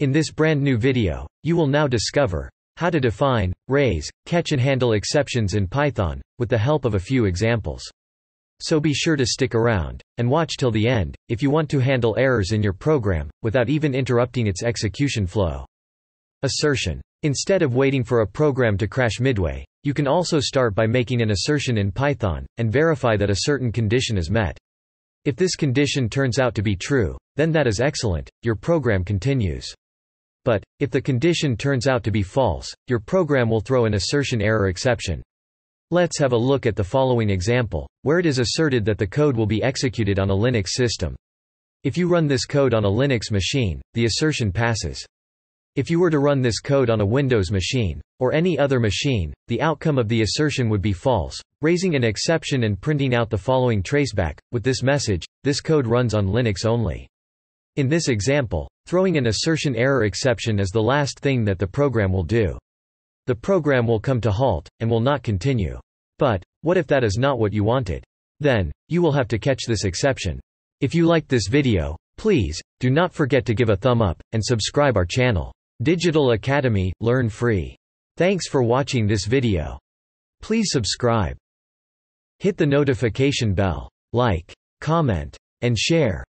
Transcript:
In this brand new video, you will now discover how to define, raise, catch and handle exceptions in Python, with the help of a few examples. So be sure to stick around, and watch till the end, if you want to handle errors in your program, without even interrupting its execution flow. Assertion. Instead of waiting for a program to crash midway, you can also start by making an assertion in Python, and verify that a certain condition is met. If this condition turns out to be true, then that is excellent, your program continues. But, if the condition turns out to be false, your program will throw an assertion error exception. Let's have a look at the following example, where it is asserted that the code will be executed on a Linux system. If you run this code on a Linux machine, the assertion passes. If you were to run this code on a Windows machine, or any other machine, the outcome of the assertion would be false, raising an exception and printing out the following traceback, with this message, this code runs on Linux only. In this example, throwing an assertion error exception is the last thing that the program will do. The program will come to halt, and will not continue. But, what if that is not what you wanted? Then, you will have to catch this exception. If you liked this video, please, do not forget to give a thumb up, and subscribe our channel. Digital Academy, learn free. Thanks for watching this video. Please subscribe. Hit the notification bell, like, comment, and share.